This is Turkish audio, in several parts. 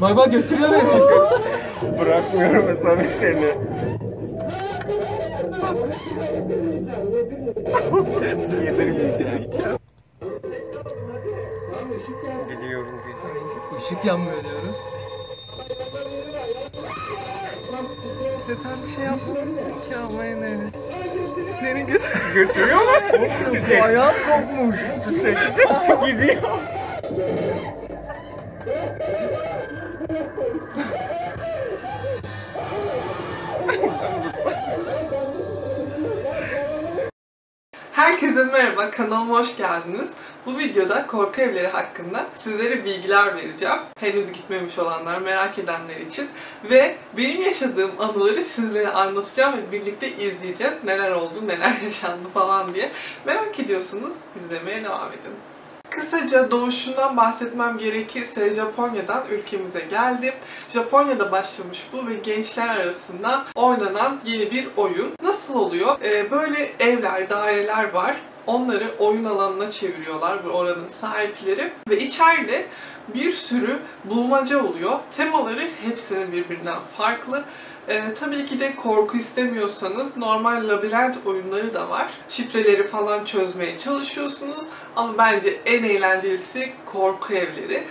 Bak bak götürüyor beni. Bırakmıyorum sana seni. Yedirmeyeceğim. Gidiyorum diye söyleyeceğim. Işık yanmıyor diyoruz. Ya sen bir şey yapmamışsın ki ama Enes. Seni güzel. Götürüyorlar. Ayağım kopmuş. Şu şekilde gidiyor. Herkese merhaba, kanalıma hoş geldiniz. Bu videoda korku evleri hakkında sizlere bilgiler vereceğim. Henüz gitmemiş olanlar, merak edenler için. Ve benim yaşadığım anıları sizlere anlatacağım ve birlikte izleyeceğiz. Neler oldu, neler yaşandı falan diye. Merak ediyorsanız izlemeye devam edin. Kısaca doğuşundan bahsetmem gerekirse Japonya'dan ülkemize geldi. Japonya'da başlamış bu ve gençler arasında oynanan yeni bir oyun. Nasıl oluyor? Ee, böyle evler, daireler var. Onları oyun alanına çeviriyorlar bu oranın sahipleri ve içeride bir sürü bulmaca oluyor. Temaları hepsinin birbirinden farklı. Ee, tabii ki de korku istemiyorsanız normal labirent oyunları da var. Şifreleri falan çözmeye çalışıyorsunuz ama bence en eğlencelisi korku evleri.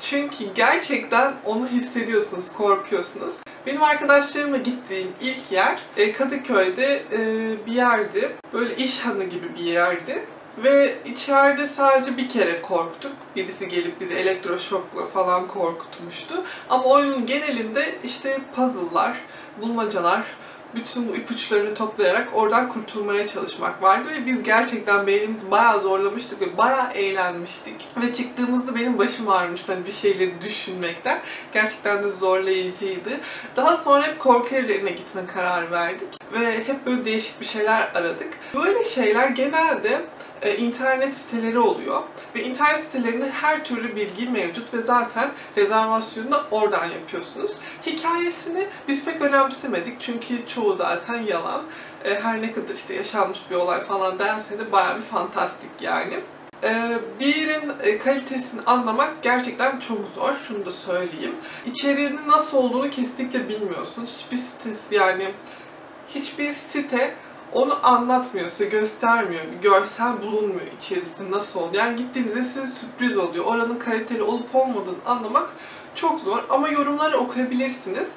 Çünkü gerçekten onu hissediyorsunuz, korkuyorsunuz. Benim arkadaşlarımla gittiğim ilk yer e, Kadıköy'de e, bir yerdi. Böyle iş hanı gibi bir yerdi. Ve içeride sadece bir kere korktuk. Birisi gelip bizi elektroşokla falan korkutmuştu. Ama oyunun genelinde işte puzzle'lar, bulmacalar, bütün bu ipuçlarını toplayarak oradan kurtulmaya çalışmak vardı ve biz gerçekten beynimizi bayağı zorlamıştık ve bayağı eğlenmiştik. Ve çıktığımızda benim başım ağrımıştı hani bir şeyleri düşünmekten. Gerçekten de zorlayıcıydı. Daha sonra hep korku evlerine gitme kararı verdik ve hep böyle değişik bir şeyler aradık. Böyle şeyler genelde e, internet siteleri oluyor. Ve internet sitelerinde her türlü bilgi mevcut ve zaten rezervasyonu da oradan yapıyorsunuz. Hikayesini biz pek önemsemedik çünkü çoğu zaten yalan. E, her ne kadar işte yaşanmış bir olay falan dense de bayağı bir fantastik yani. E, bir yerin e, kalitesini anlamak gerçekten çok zor. Şunu da söyleyeyim. İçeriğinin nasıl olduğunu kesinlikle bilmiyorsunuz. Hiçbir sitesi yani hiçbir site onu anlatmıyor, size göstermiyor. Bir görsel bulunmuyor içerisinde nasıl oldu. Yani gittiğinizde size sürpriz oluyor. Oranın kaliteli olup olmadığını anlamak çok zor. Ama yorumları okuyabilirsiniz.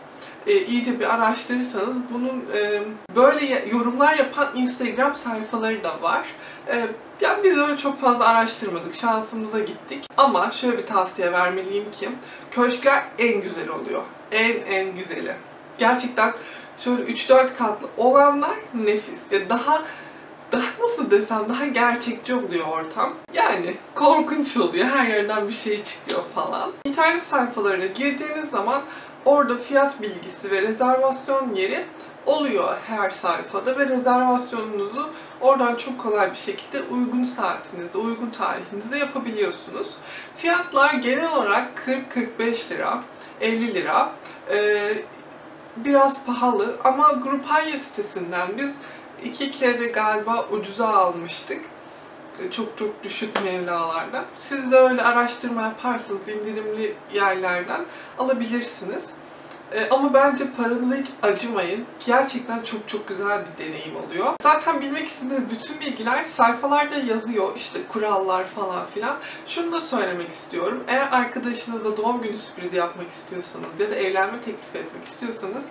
E, iyice bir araştırırsanız bunun e, böyle yorumlar yapan Instagram sayfaları da var. E, yani biz öyle çok fazla araştırmadık. Şansımıza gittik. Ama şöyle bir tavsiye vermeliyim ki köşkler en güzel oluyor. En en güzeli. Gerçekten şöyle 3-4 katlı olanlar nefis. Ya daha daha nasıl desem daha gerçekçi oluyor ortam. Yani korkunç oluyor. Her yerden bir şey çıkıyor falan. İnternet sayfalarına girdiğiniz zaman orada fiyat bilgisi ve rezervasyon yeri oluyor her sayfada ve rezervasyonunuzu oradan çok kolay bir şekilde uygun saatinizde, uygun tarihinizde yapabiliyorsunuz. Fiyatlar genel olarak 40-45 lira, 50 lira. Ee, biraz pahalı ama Grupalya sitesinden biz iki kere galiba ucuza almıştık. Çok çok düşük mevlalarda. Siz de öyle araştırma yaparsanız indirimli yerlerden alabilirsiniz. Ee, ama bence paranıza hiç acımayın. Gerçekten çok çok güzel bir deneyim oluyor. Zaten bilmek istediğiniz bütün bilgiler sayfalarda yazıyor. İşte kurallar falan filan. Şunu da söylemek istiyorum. Eğer arkadaşınızla doğum günü sürprizi yapmak istiyorsanız ya da evlenme teklif etmek istiyorsanız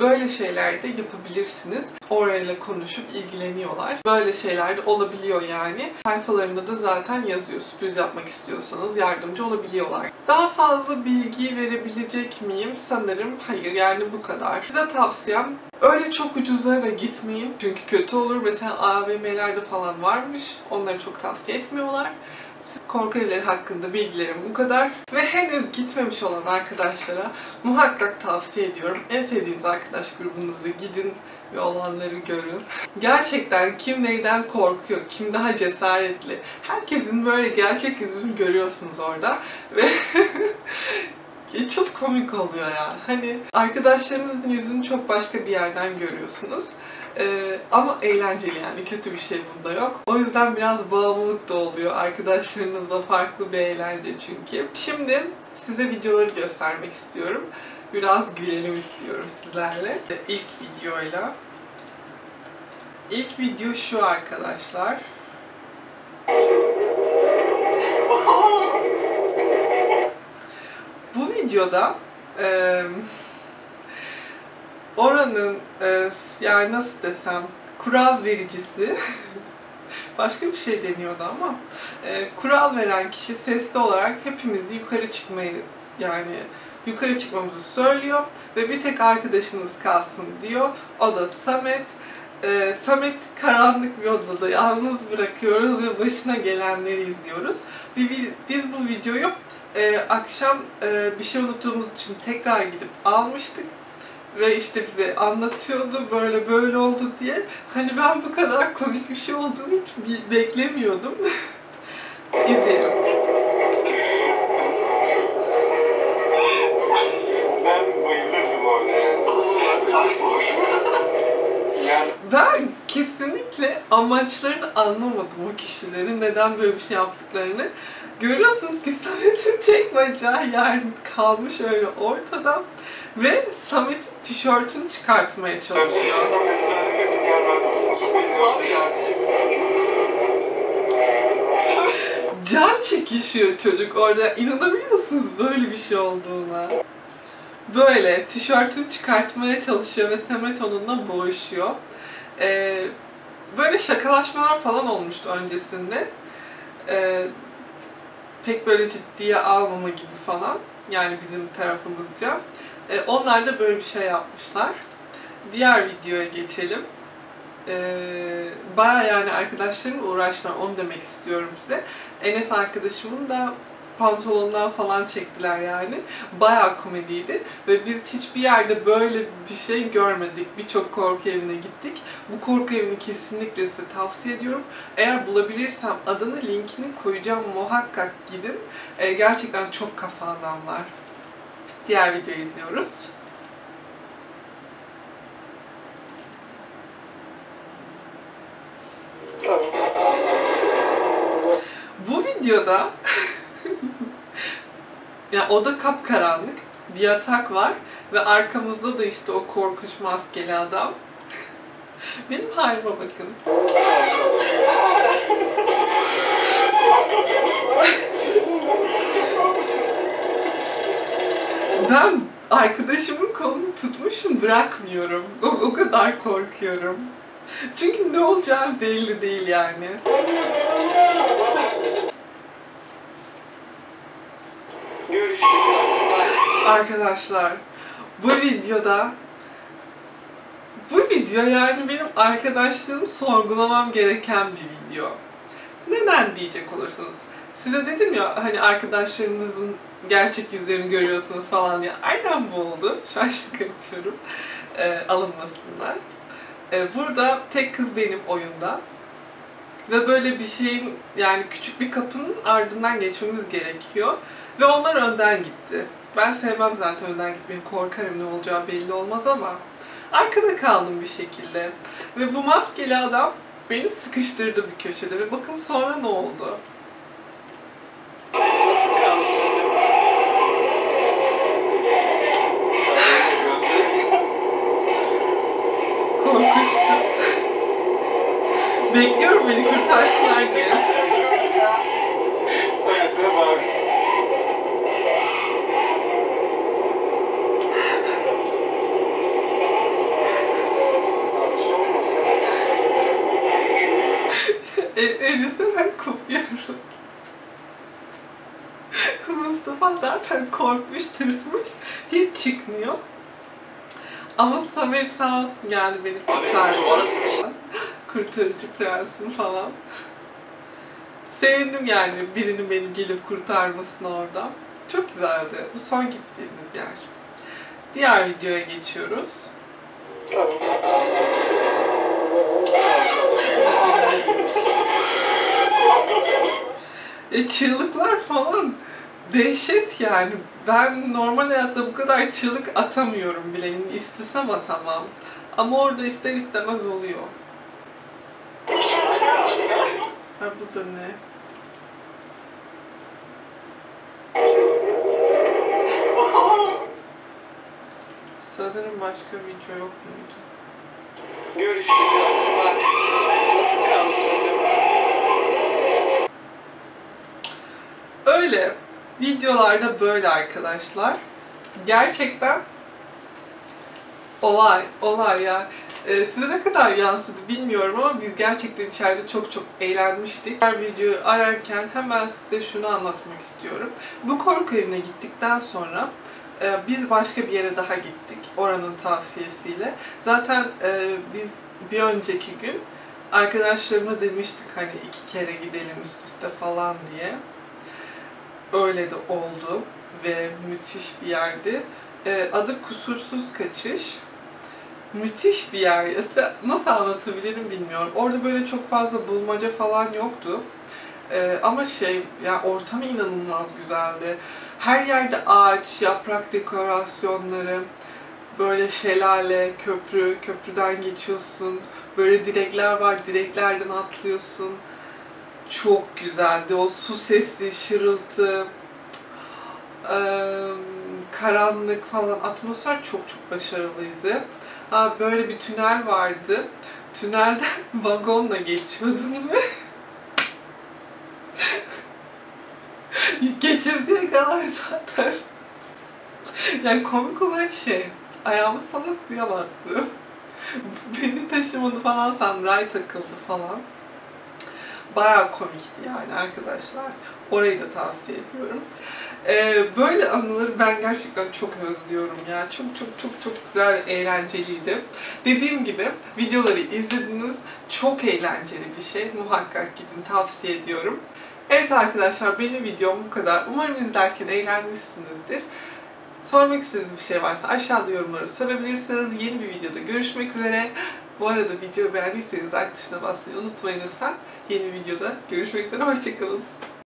böyle şeyler de yapabilirsiniz. Orayla konuşup ilgileniyorlar. Böyle şeyler de olabiliyor yani. Sayfalarında da zaten yazıyor. Sürpriz yapmak istiyorsanız yardımcı olabiliyorlar. Daha fazla bilgi verebilecek miyim? Sanırım hayır yani bu kadar. Size tavsiyem Öyle çok ucuzlara gitmeyin. Çünkü kötü olur. Mesela AVM'lerde falan varmış. Onları çok tavsiye etmiyorlar. Korku evleri hakkında bilgilerim bu kadar. Ve henüz gitmemiş olan arkadaşlara muhakkak tavsiye ediyorum. En sevdiğiniz arkadaş grubunuza gidin ve olanları görün. Gerçekten kim neyden korkuyor, kim daha cesaretli. Herkesin böyle gerçek yüzünü görüyorsunuz orada. Ve çok komik oluyor ya. Hani arkadaşlarınızın yüzünü çok başka bir yerden görüyorsunuz. Ee, ama eğlenceli yani kötü bir şey bunda yok. O yüzden biraz bağımlılık da oluyor arkadaşlarınızla farklı bir eğlence çünkü. Şimdi size videoları göstermek istiyorum. Biraz gülelim istiyorum sizlerle. İlk videoyla. İlk video şu arkadaşlar. Videoda e, oranın e, yani nasıl desem kural vericisi başka bir şey deniyordu ama e, kural veren kişi sesli olarak hepimizi yukarı çıkmayı yani yukarı çıkmamızı söylüyor ve bir tek arkadaşınız kalsın diyor. O da Samet. Ee, Samet karanlık bir odada yalnız bırakıyoruz ve başına gelenleri izliyoruz. Biz bu videoyu e, akşam e, bir şey unuttuğumuz için tekrar gidip almıştık ve işte bize anlatıyordu böyle böyle oldu diye. Hani ben bu kadar komik bir şey olduğunu hiç beklemiyordum. İzleyelim. Yani Ben kesinlikle amaçlarını anlamadım o kişilerin neden böyle bir şey yaptıklarını. Görüyorsunuz ki Samet'in tek bacağı yani kalmış öyle ortadan ve Samet'in tişörtünü çıkartmaya çalışıyor. Can çekişiyor çocuk orada. İnanabiliyor musunuz böyle bir şey olduğuna? Böyle tişörtünü çıkartmaya çalışıyor ve Samet onunla boğuşuyor. Ee, böyle şakalaşmalar falan olmuştu öncesinde. Ee, pek böyle ciddiye almama gibi falan. Yani bizim tarafımızca. Ee, onlar da böyle bir şey yapmışlar. Diğer videoya geçelim. Ee, Baya yani arkadaşlarım uğraştılar onu demek istiyorum size. Enes arkadaşımın da pantolondan falan çektiler yani. Bayağı komediydi ve biz hiçbir yerde böyle bir şey görmedik. Birçok korku evine gittik. Bu korku evini kesinlikle size tavsiye ediyorum. Eğer bulabilirsem adını linkini koyacağım muhakkak gidin. Ee, gerçekten çok kafa adamlar. Diğer videoyu izliyoruz. Bu videoda ya oda kapkaranlık bir yatak var ve arkamızda da işte o korkunç maskeli adam. Benim halime bakın. Ben arkadaşımın kolunu tutmuşum bırakmıyorum. O, o kadar korkuyorum. Çünkü ne olacağı belli değil yani. Arkadaşlar bu videoda bu video yani benim arkadaşlığımı sorgulamam gereken bir video. Neden diyecek olursanız. Size dedim ya hani arkadaşlarınızın gerçek yüzlerini görüyorsunuz falan diye. Aynen bu oldu. Şu an şaka yapıyorum. Ee, alınmasınlar. Ee, burada tek kız benim oyunda. Ve böyle bir şeyin yani küçük bir kapının ardından geçmemiz gerekiyor. Ve onlar önden gitti. Ben sevmem zaten önden gitmeyi. Korkarım ne olacağı belli olmaz ama arkada kaldım bir şekilde. Ve bu maskeli adam beni sıkıştırdı bir köşede ve bakın sonra ne oldu? Korkunçtu. Bekliyorum beni kurtarsınlar diye. Samet'e bak. Elinden kopuyorum. Mustafa zaten korkmuş, tırsmış. Hiç çıkmıyor. Ama Samet sağ olsun geldi beni kurtardı. Kurtarıcı prensim falan. Sevindim yani birinin beni gelip kurtarmasına orada. Çok güzeldi. Bu son gittiğimiz yer. Diğer videoya geçiyoruz. E, çığlıklar falan dehşet yani. Ben normal hayatta bu kadar çığlık atamıyorum bile. İstesem atamam. Ama orada ister istemez oluyor. Ha bu da ne? Sanırım başka video yok muydu? Görüşürüz. Öyle. Videolarda böyle arkadaşlar. Gerçekten olay, olay ya. Ee, size ne kadar yansıdı bilmiyorum ama biz gerçekten içeride çok çok eğlenmiştik. Her videoyu ararken hemen size şunu anlatmak istiyorum. Bu korku evine gittikten sonra e, biz başka bir yere daha gittik oranın tavsiyesiyle. Zaten e, biz bir önceki gün arkadaşlarıma demiştik hani iki kere gidelim üst üste falan diye. Öyle de oldu ve müthiş bir yerdi. E, adı Kusursuz Kaçış. Müthiş bir yer. Nasıl anlatabilirim bilmiyorum. Orada böyle çok fazla bulmaca falan yoktu. E, ama şey, yani ortam inanılmaz güzeldi. Her yerde ağaç, yaprak dekorasyonları, böyle şelale, köprü, köprüden geçiyorsun. Böyle direkler var, direklerden atlıyorsun. Çok güzeldi. O su sesi, şırıltı, eee, karanlık falan. Atmosfer çok çok başarılıydı. Böyle bir tünel vardı. Tünelden vagonla geçiyordun ve geçesiye kadar zaten. Yani komik olan şey, ayağımı sana suya battı. Beni taşımadı falan sandım, ray takıldı falan. Bayağı komikti yani arkadaşlar. Orayı da tavsiye ediyorum. Ee, böyle anıları ben gerçekten çok özlüyorum ya. Çok çok çok çok güzel, eğlenceliydi. Dediğim gibi videoları izlediniz. Çok eğlenceli bir şey. Muhakkak gidin tavsiye ediyorum. Evet arkadaşlar benim videom bu kadar. Umarım izlerken eğlenmişsinizdir. Sormak istediğiniz bir şey varsa aşağıda yorumları sorabilirsiniz. Yeni bir videoda görüşmek üzere. Bu arada videoyu beğendiyseniz like tuşuna basmayı unutmayın lütfen. Yeni videoda görüşmek üzere. Hoşçakalın.